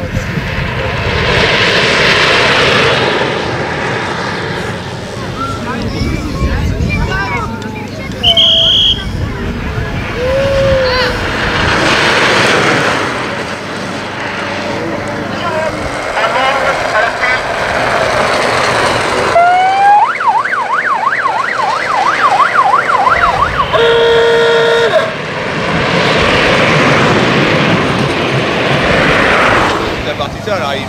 Thank you. C'est un allié.